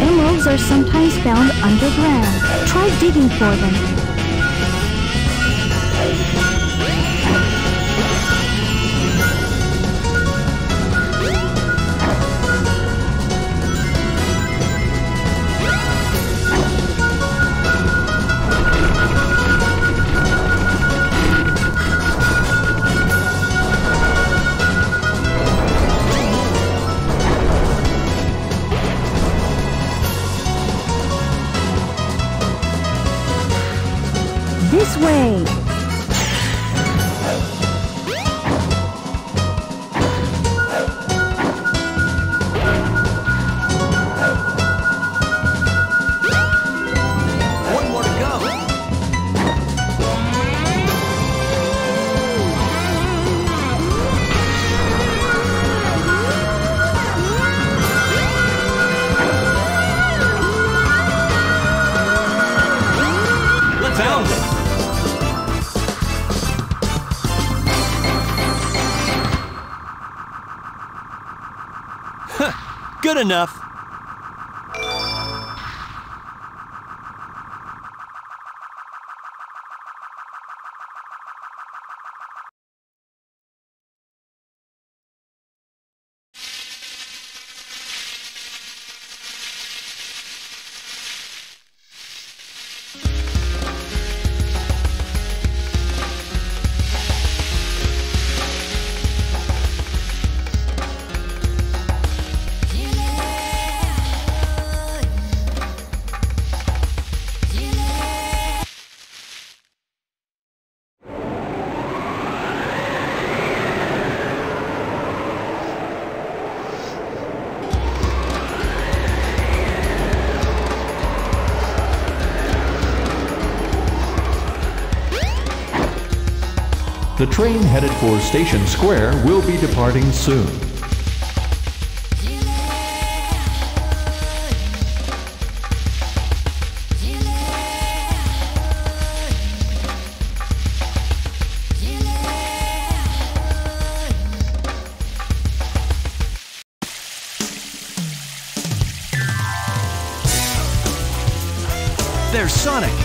Emeralds are sometimes found underground. Try digging for them. This way! Good enough. The train headed for Station Square will be departing soon. There's Sonic.